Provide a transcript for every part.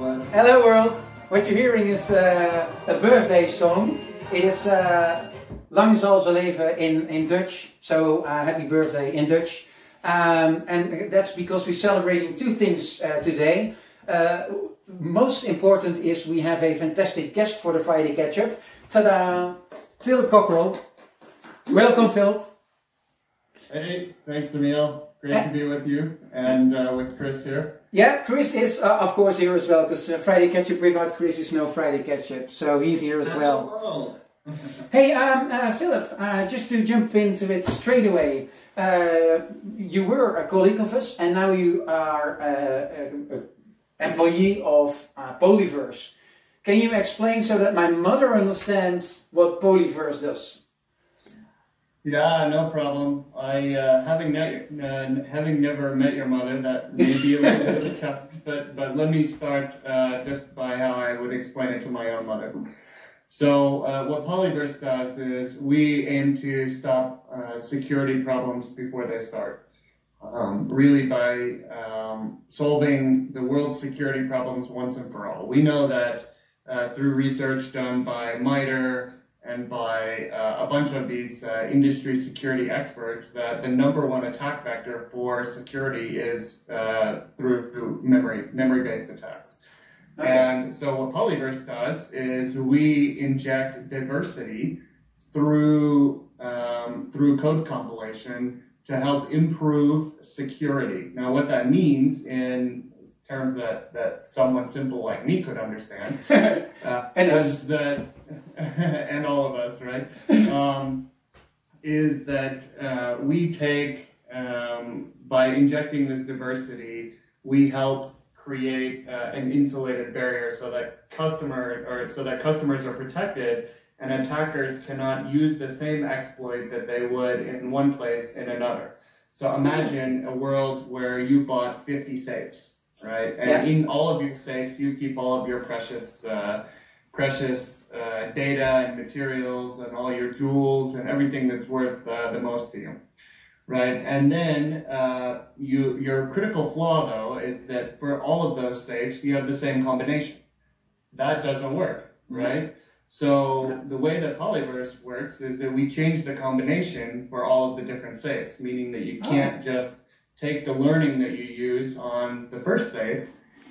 Hello world! What you're hearing is uh, a birthday song. It is uh, Lang zal ze leven in, in Dutch, so uh, happy birthday in Dutch. Um, and that's because we're celebrating two things uh, today. Uh, most important is we have a fantastic guest for the Friday Catch-Up. Ta-da! Phillip Cockrell. Welcome Phillip. Hey, thanks Emiel. Great to be with you and uh, with Chris here. Yeah, Chris is uh, of course here as well because uh, Friday Catch Up without Chris is no Friday Catch Up, so he's here as well. hey, um, uh, Phillip, uh, just to jump into it straight away, uh, you were a colleague of us and now you are an employee of Polyverse. Can you explain so that my mother understands what Polyverse does? Yeah, no problem. I uh, having ne- uh, having never met your mother, that may be a little bit challenge. But but let me start uh, just by how I would explain it to my own mother. So uh, what Polyverse does is we aim to stop uh, security problems before they start. Um, really by um, solving the world's security problems once and for all. We know that uh, through research done by MITRE and by uh, a bunch of these uh, industry security experts that the number one attack vector for security is uh, through, through memory memory-based attacks. Okay. And so what Polyverse does is we inject diversity through um, through code compilation to help improve security. Now, what that means in terms that, that someone simple like me could understand. Uh, and us. That, and all of us, right? Um, is that uh, we take, um, by injecting this diversity, we help create uh, an insulated barrier so that customer or so that customers are protected and attackers cannot use the same exploit that they would in one place in another. So imagine a world where you bought 50 safes right? And yeah. in all of your safes, you keep all of your precious, uh, precious uh, data and materials and all your jewels and everything that's worth uh, the most to you, right? And then uh, you, your critical flaw, though, is that for all of those safes, you have the same combination. That doesn't work, right? So the way that Polyverse works is that we change the combination for all of the different safes, meaning that you oh. can't oh. just take the learning that you use on the first safe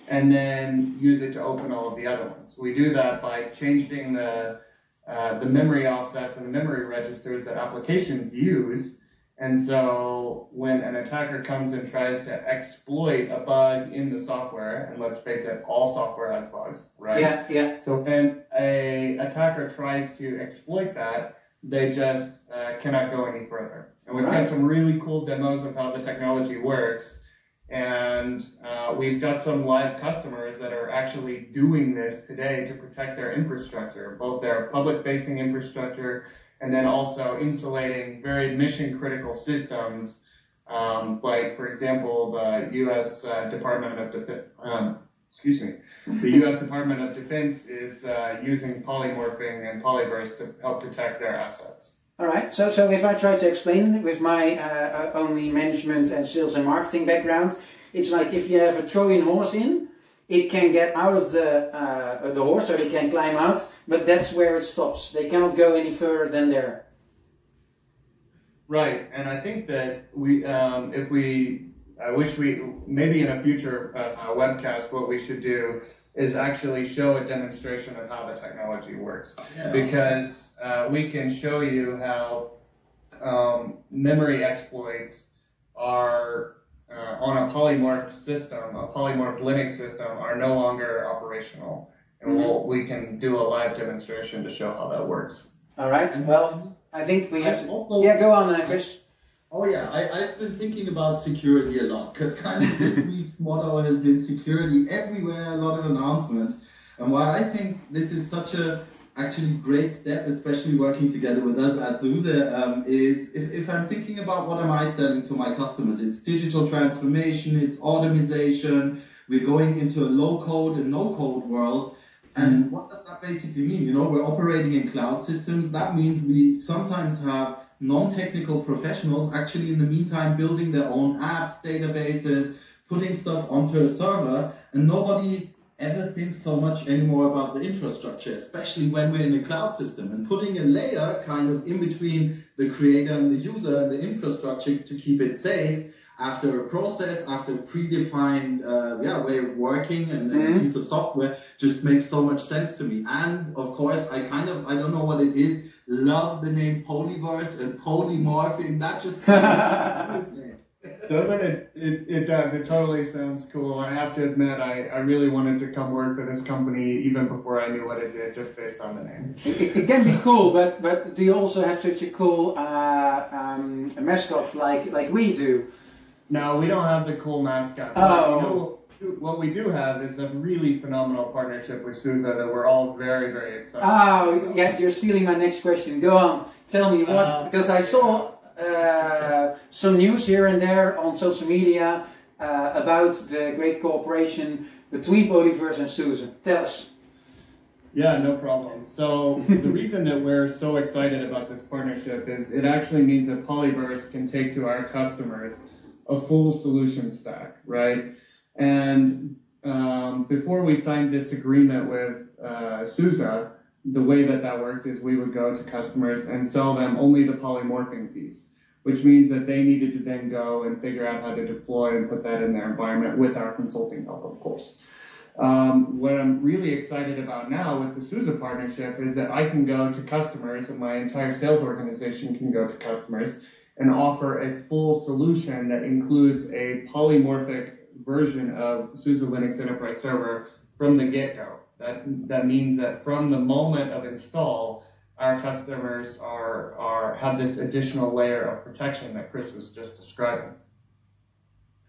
and then use it to open all of the other ones. We do that by changing the uh, the memory offsets and the memory registers that applications use. And so when an attacker comes and tries to exploit a bug in the software, and let's face it, all software has bugs, right? Yeah, yeah. So when a attacker tries to exploit that, they just uh, cannot go any further. And we've got some really cool demos of how the technology works. And uh, we've got some live customers that are actually doing this today to protect their infrastructure, both their public facing infrastructure and then also insulating very mission critical systems. Um, like, for example, the U.S. Uh, Department of Defense, um, excuse me, the U.S. Department of Defense is uh, using polymorphing and polyverse to help protect their assets. All right. So, so if I try to explain it with my uh, only management and sales and marketing background, it's like if you have a Trojan horse in, it can get out of the uh, the horse, or it can climb out, but that's where it stops. They cannot go any further than there. Right, and I think that we, um, if we, I wish we, maybe in a future uh, webcast, what we should do is actually show a demonstration of how the technology works. Yeah. Because uh, we can show you how um, memory exploits are uh, on a polymorphed system, a polymorphed Linux system, are no longer operational. And mm-hmm. we'll, we can do a live demonstration to show how that works. All right. Well, I think we have to. Also, yeah, go on, uh, Chris. Oh yeah, I, I've been thinking about security a lot because kind of this week's motto has been security everywhere, a lot of announcements. And why I think this is such a actually great step, especially working together with us at SUSE, um, is if, if I'm thinking about what am I selling to my customers, it's digital transformation, it's automation, we're going into a low code and no code world. And what does that basically mean? You know, we're operating in cloud systems. That means we sometimes have non-technical professionals actually in the meantime building their own apps, databases, putting stuff onto a server, and nobody ever thinks so much anymore about the infrastructure, especially when we're in a cloud system and putting a layer kind of in between the creator and the user and the infrastructure to keep it safe after a process, after a predefined uh, yeah, way of working and, mm-hmm. a piece of software just makes so much sense to me. And of course, I kind of, I don't know what it is, love the name Polyverse and polymorphing. That just Doesn't it, it? It does. It totally sounds cool. I have to admit, I, I really wanted to come work for this company even before I knew what it did, just based on the name. It, it can be cool, but but do you also have such a cool uh, um, mascot like like we do? No, we don't have the cool mascot. Oh. You know, what we do have is a really phenomenal partnership with SUSE that we're all very, very excited. Oh, yeah, you're stealing my next question. Go on, tell me what, uh, because I saw uh, some news here and there on social media uh, about the great cooperation between Polyverse and SUSE. Tell us. Yeah, no problem. So the reason that we're so excited about this partnership is it actually means that Polyverse can take to our customers a full solution stack, right? And um, before we signed this agreement with uh, the way that that worked is we would go to customers and sell them only the polymorphing piece, which means that they needed to then go and figure out how to deploy and put that in their environment with our consulting help, of course. Um, what I'm really excited about now with the SUSE partnership is that I can go to customers and my entire sales organization can go to customers and offer a full solution that includes a polymorphic version of SUSE Linux Enterprise Server from the get-go. That, that means that from the moment of install, our customers are, are have this additional layer of protection that Chris was just describing.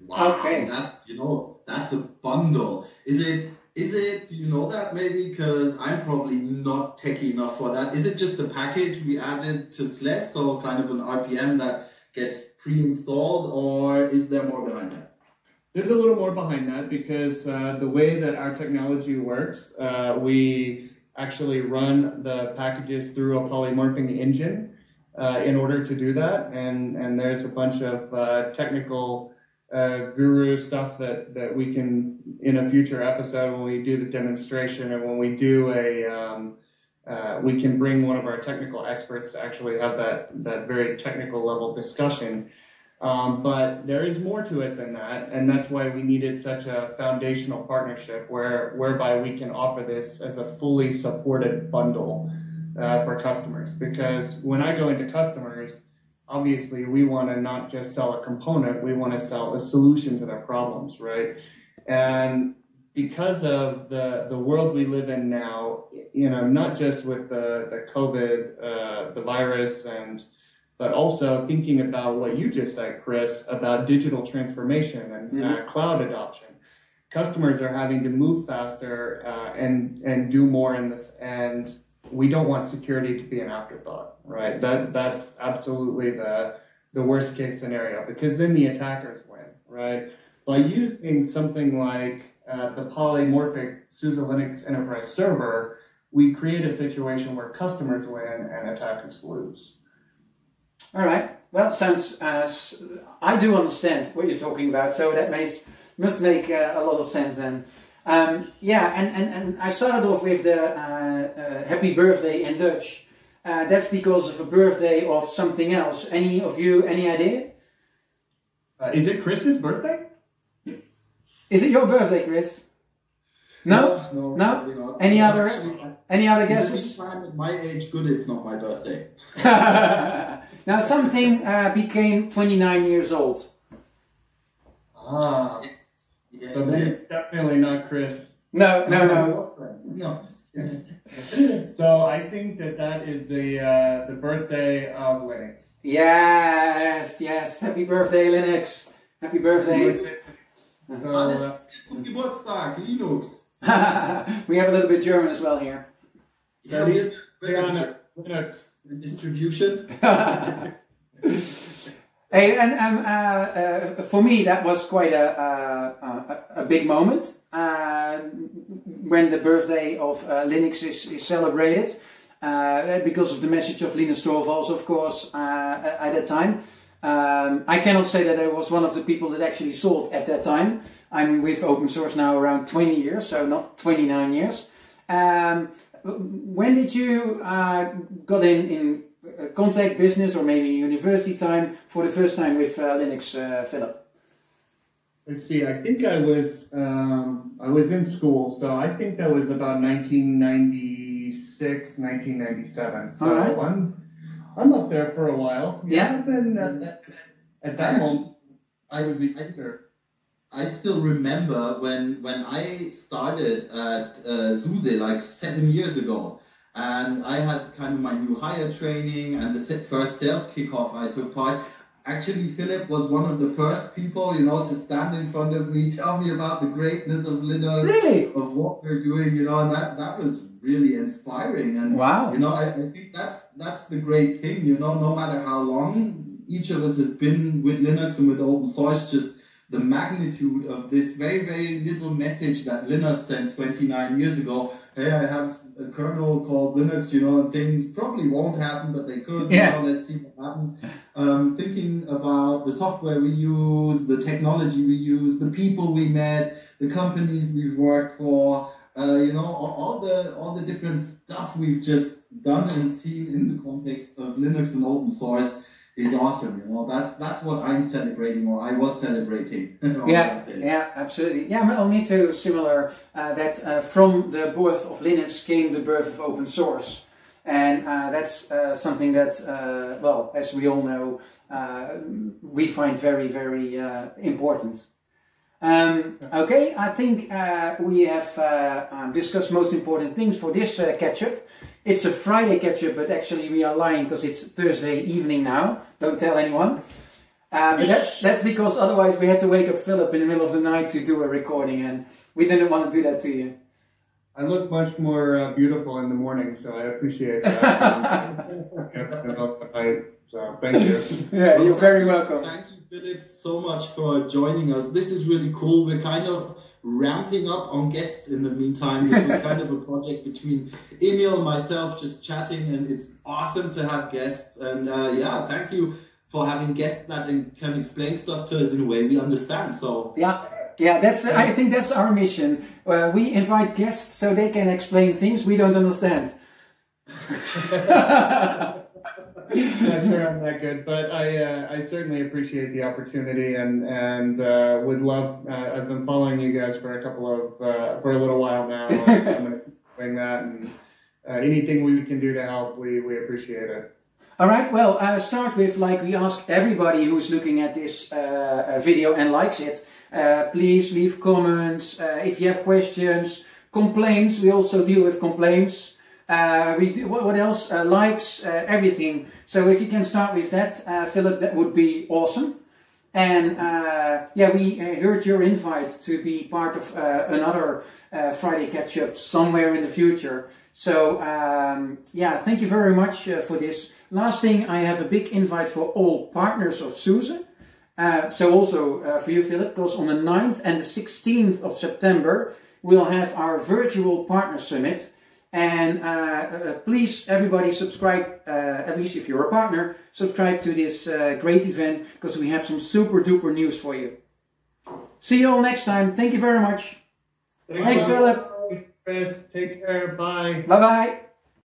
Wow, okay. that's you know that's a bundle. Is it is it do you know that maybe because I'm probably not techy enough for that. Is it just a package we added to SLES, so kind of an RPM that gets pre-installed, or is there more behind that? There's a little more behind that because uh, the way that our technology works, uh, we actually run the packages through a polymorphing engine uh, in order to do that. And, and there's a bunch of uh, technical uh, guru stuff that, that we can, in a future episode, when we do the demonstration and when we do a, um, uh, we can bring one of our technical experts to actually have that, that very technical level discussion um, but there is more to it than that, and that's why we needed such a foundational partnership where whereby we can offer this as a fully supported bundle uh, for customers. Because when I go into customers, obviously we want to not just sell a component, we want to sell a solution to their problems, right? And because of the the world we live in now, you know, not just with the the COVID, uh, the virus and but also thinking about what you just said, Chris, about digital transformation and mm-hmm. uh, cloud adoption. Customers are having to move faster uh, and and do more in this, and we don't want security to be an afterthought, right? That that's absolutely the the worst case scenario because then the attackers win, right? By using something like uh, the polymorphic SUSE Linux Enterprise Server, we create a situation where customers win and attackers lose. All right. Well, sounds. Uh, I do understand what you're talking about, so that makes must make uh, a lot of sense then. Um, yeah, and, and, and I started off with the uh, uh happy birthday in Dutch. Uh, that's because of a birthday of something else. Any of you, any idea? Uh, is it Chris's birthday? Is it your birthday, Chris? No, no, no. no? Any other? Actually, any other guesses? Time at my age, good. It's not my birthday. Now something uh, became 29 years old. Ah. Yes. But then it's definitely not Chris. No, no, no. No. so I think that that is the uh, the birthday of Linux. Yes, yes. Happy birthday, Linux. Happy birthday. So, uh, zum Geburtstag, Linux. we have a little bit German as well here. Yeah, Linux distribution. hey, and um, uh, uh, for me, that was quite a, a, a big moment uh, when the birthday of uh, Linux is, is celebrated. Uh, because of the message of Linus Torvalds, of course, uh, at that time. Um, I cannot say that I was one of the people that actually sold at that time, I'm with open source now around 20 years, so not 29 years. Um, when did you uh, got in in uh, contact business or maybe university time for the first time with uh, Linux, uh, Phillip? Let's see. I think I was um, I was in school, so I think that was about 1996, 1997. So right. I'm I'm up there for a while. Yeah. been, uh, at that moment, I was a teacher. I still remember when when I started at uh, SUSE like seven years ago, and I had kind of my new hire training and the first sales kickoff I took part. Actually, Phillip was one of the first people, you know, to stand in front of me, tell me about the greatness of Linux, really? of what we're doing, you know, and that that was really inspiring. And wow, you know, I, I think that's that's the great thing, you know, no matter how long each of us has been with Linux and with open source, just the magnitude of this very, very little message that Linus sent 29 years ago. Hey, I have a kernel called Linux, you know, and things probably won't happen, but they could. Yeah. You know, let's see what happens. Um, thinking about the software we use, the technology we use, the people we met, the companies we've worked for, uh, you know, all, all, the all the different stuff we've just done and seen in the context of Linux and open source is awesome. You know, that's that's what I'm celebrating, or I was celebrating. yeah, yeah, absolutely. Yeah, well, me too. Similar uh, that uh, from the birth of Linux came the birth of open source, and uh, that's uh, something that, uh, well, as we all know, uh, we find very, very important. Um, okay, I think we have um, discussed most important things for this catch up. It's a Friday catch up, but actually we are lying because it's Thursday evening now. Don't tell anyone. Uh, but that's that's because otherwise we had to wake up Phillip in the middle of the night to do a recording, and we didn't want to do that to you. I look much more uh, beautiful in the morning, so I appreciate that. so thank you. Yeah, you're very welcome. Thank you, Phillip, so much for joining us. This is really cool. We're kind of ramping up on guests in the meantime. This was kind of a project between Emiel and myself just chatting, and it's awesome to have guests. And uh, yeah, thank you for having guests that can explain stuff to us in a way we understand. So yeah. Yeah, that's. I think that's our mission. Uh, we invite guests so they can explain things we don't understand. Not sure I'm that good, but I uh, I certainly appreciate the opportunity and and uh, would love. Uh, I've been following you guys for a couple of uh, for a little while now. I'm going to doing that, and uh, anything we can do to help, we we appreciate it. All right. Well, uh, start with like we ask everybody who's looking at this video and likes it. please leave comments if you have questions, complaints. We also deal with complaints. Uh, we do, what, what else? Uh, likes, uh, everything. So if you can start with that, uh, Phillip, that would be awesome. And uh, yeah, we uh, heard your invite to be part of another Friday catch up somewhere in the future. So um, yeah, thank you very much for this. Last thing, I have a big invite for all partners of SUSE. so also for you, Phillip, because on the 9th and the 16th of September, we'll have our virtual partner summit. And uh, uh, please, everybody, subscribe, uh, at least if you're a partner, subscribe to this uh, great event because we have some super duper news for you. See you all next time. Thank you very much. Thanks, Thanks Phillip. Thanks, Chris. Take care. Bye. Bye bye.